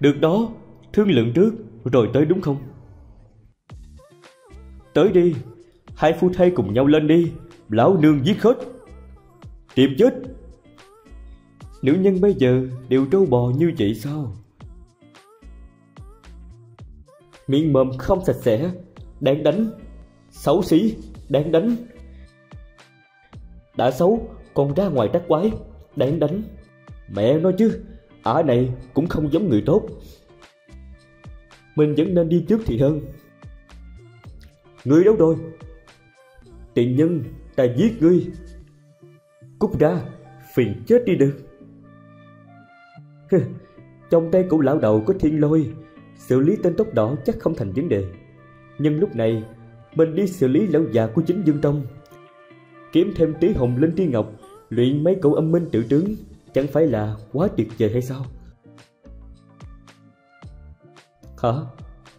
Được đó, Thương lượng trước, Rồi tới đúng không? Tới đi, Hai phu thê cùng nhau lên đi, Lão nương giết hết. Tiệm chết. Nữ nhân bây giờ đều trâu bò như vậy sao? Miệng mồm không sạch sẽ Đáng đánh. Xấu xí Đáng đánh. Đã xấu, Còn ra ngoài trách quái Đáng đánh. Mẹ nói chứ ở này cũng không giống người tốt. Mình vẫn nên đi trước thì hơn. Ngươi đâu rồi? Tiện nhân Ta giết ngươi. Cút ra, Phiền chết đi được. Trong tay cụ lão đầu có thiên lôi, Xử lý tên tóc đỏ chắc không thành vấn đề. Nhưng lúc này, Mình đi xử lý lão già của chính Dương Tông. Kiếm thêm tí hồng linh tí ngọc, Luyện mấy cậu âm minh tự trướng. Chẳng phải là quá tuyệt vời hay sao? Hả?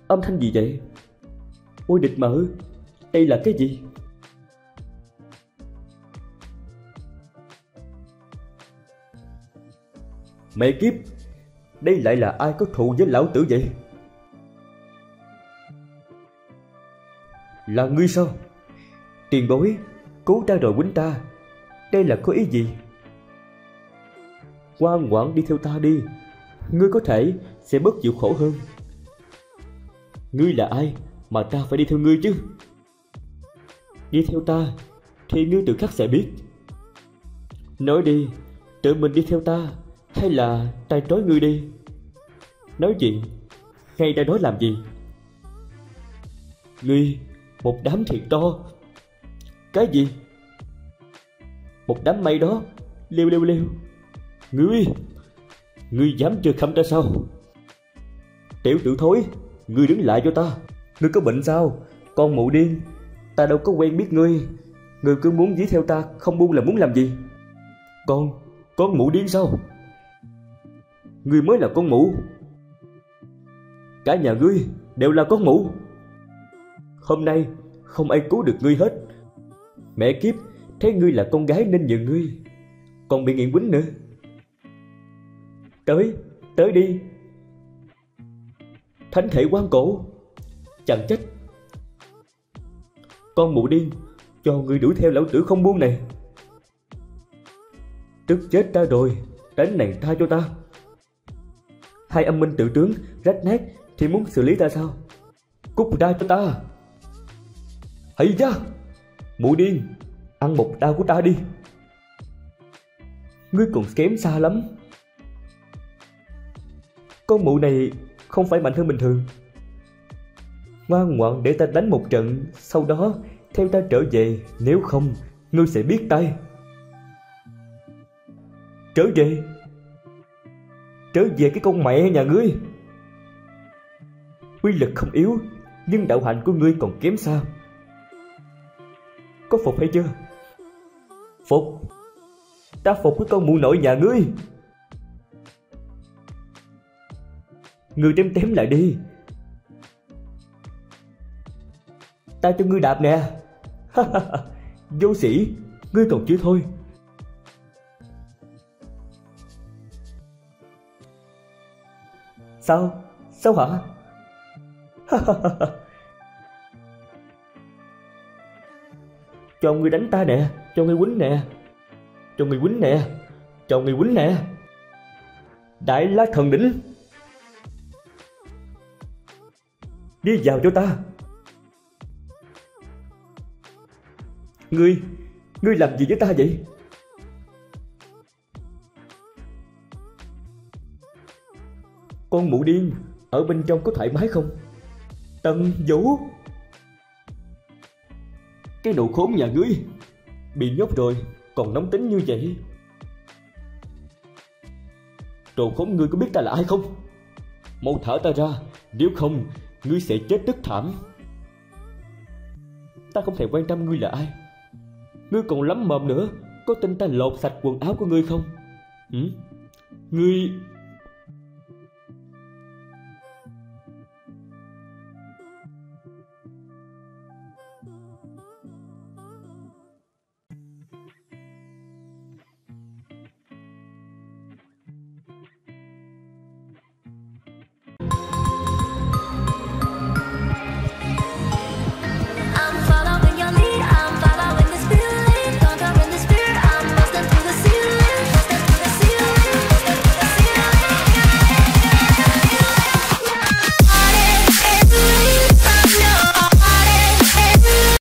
Âm thanh gì vậy? Ôi, địch mở Đây là cái gì? Mẹ kiếp! Đây lại là ai có thù với lão tử vậy? Là ngươi sao? Tiền bối Cứu ta rồi quýnh ta. Đây là có ý gì? Ngoan ngoãn đi theo ta đi. Ngươi có thể sẽ bớt chịu khổ hơn. Ngươi là ai Mà ta phải đi theo ngươi chứ? Đi theo ta Thì ngươi tự khắc sẽ biết. Nói đi, Tự mình đi theo ta hay là tay trói ngươi đi? Nói chuyện Ngay đã nói làm gì? Ngươi, Một đám thiệt to. Cái gì? Một đám mây đó. Liêu liêu liêu. Ngươi Ngươi dám chưa khăm ta sao? Tiểu tử thối, Ngươi đứng lại cho ta. Ngươi có bệnh sao? Con mụ điên, Ta đâu có quen biết ngươi. Ngươi cứ muốn dí theo ta, Không buông là muốn làm gì? Con Con mụ điên sao? Ngươi mới là con mụ. Cả nhà ngươi đều là con mụ. Hôm nay, không ai cứu được ngươi hết. Mẹ kiếp, thấy ngươi là con gái nên nhường ngươi. Còn bị nghiện quýnh nữa. Tới, tới đi. Thánh thể quan cổ Chẳng trách. Con mụ điên Cho người đuổi theo lão tử không buông này. Tức chết ta rồi Đánh này tha cho ta. Hai âm minh tự tướng rách nát Thì muốn xử lý ta sao? Cút ra cho ta. Hãy ra Mụ điên Ăn một đau của ta đi. Ngươi còn kém xa lắm. Con mụ này Không phải mạnh hơn bình thường. Ngoan ngoãn để ta đánh một trận, Sau đó theo ta trở về, Nếu không, ngươi sẽ biết tay. Trở về. Trở về cái con mẹ nhà ngươi. Quy lực không yếu, nhưng đạo hạnh của ngươi còn kém sao có phục hay chưa? Phục. Ta phục cái con mụ nội nhà ngươi. Ngươi đem tém lại đi ta cho ngươi đạp nè vô sĩ ngươi còn chưa thôi Sao? Sao hả? cho người đánh ta nè, cho người quýnh nè. Cho người quýnh nè, cho người quýnh nè. Đại la thần đỉnh. Đi vào cho ta. Ngươi, ngươi làm gì với ta vậy? Con mụ điên Ở bên trong có thoải mái không Tần Vũ Cái đồ khốn nhà ngươi Bị nhốt rồi Còn nóng tính như vậy Đồ khốn ngươi có biết ta là ai không Mau thở ta ra Nếu không Ngươi sẽ chết tức thảm. Ta không thể quan tâm ngươi là ai. Ngươi còn lắm mồm nữa. Có tin ta lột sạch quần áo của ngươi không? Ừ? Ngươi